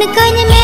មិនឃើញមេ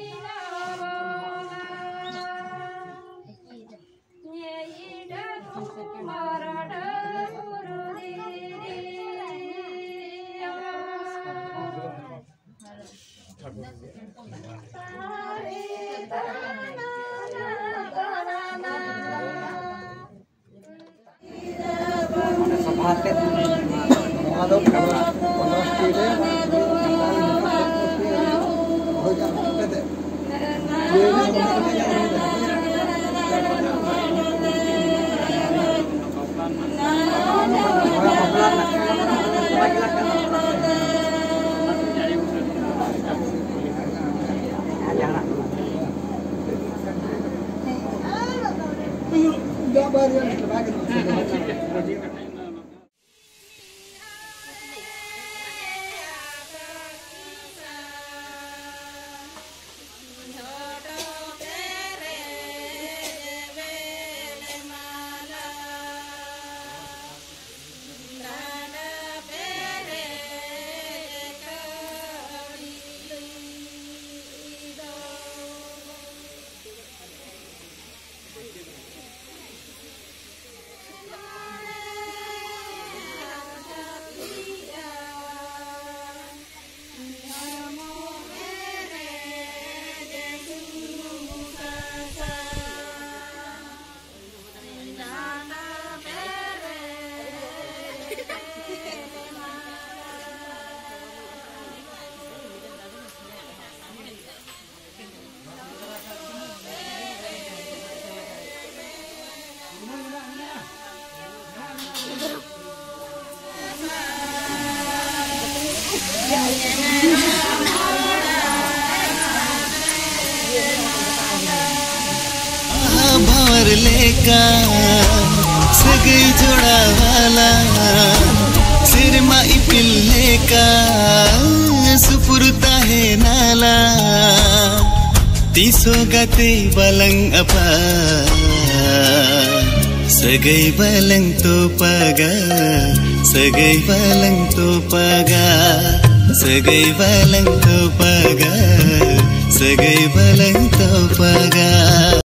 भारतीय माधव पंद्रह स्ट्रीट है भवर लेका सगई जोड़ा वाला सिरमा इपिल्ले का सुपुरता है नाला तीसो गते बलंग apa Segai balang to paga Segai balang to paga सगै सग पालो बाग सग पगा